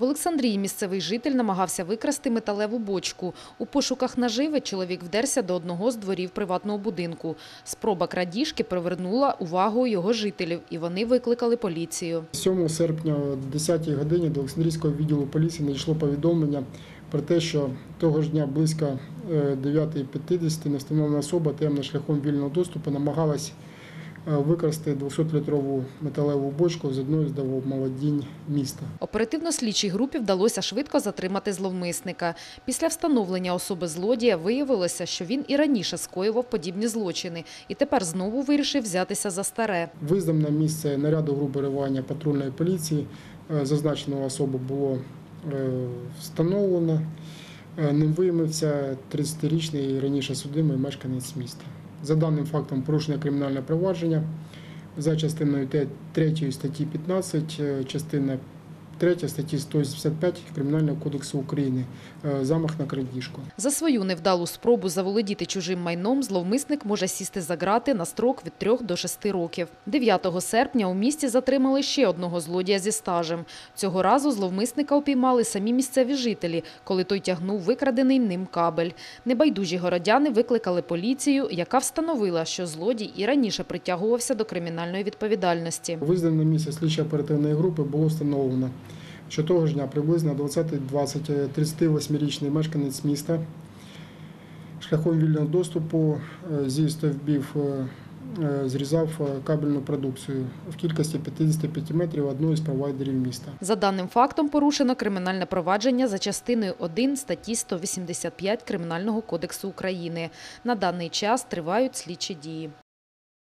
В Олександрії місцевий житель намагався викрасти металеву бочку. У пошуках наживи чоловік вдерся до одного з дворів приватного будинку. Спроба крадіжки привернула увагу його жителів, і вони викликали поліцію. 7 серпня о 10 годині до Олександрійського відділу поліції надійшло повідомлення про те, що того ж дня близько е, 9.50 невстановлена особа темним шляхом вільного доступу намагалась е, викрасти 200-літрову металеву бочку з одної з домоволодінь міста. Оперативно-слідчій групі вдалося швидко затримати зловмисника. Після встановлення особи злодія виявилося, що він і раніше скоював подібні злочини і тепер знову вирішив взятися за старе. Виїздом на місце наряду групи реагування патрульної поліції е, зазначеного особу було е, встановлено. Ним виявився 30-річний раніше судимий мешканець міста. За даним фактом порушення кримінальне провадження за частиною 3 статті 15, е, частина 3 статті 185 Кримінального кодексу України е, замах на крадіжку. За свою невдалу спробу заволодіти чужим майном зловмисник може сісти за грати на строк від 3 до 6 років. 9 серпня у місті затримали ще одного злодія зі стажем. Цього разу зловмисника упіймали самі місцеві жителі, коли той тягнув викрадений ним кабель. Небайдужі городяни викликали поліцію, яка встановила, що злодій і раніше притягувався до кримінальної відповідальності. На місце слідчо оперативної групи було встановлено, що того ж дня приблизно 20-20 38-річний мешканець міста шляхом вільного доступу е, зі стовбів е, е, зрізав е, кабельну продукцію в кількості 55 метрів одного із провайдерів міста. За даним фактом порушено кримінальне провадження за частиною 1 статті 185 Кримінального кодексу України. На даний час тривають слідчі дії.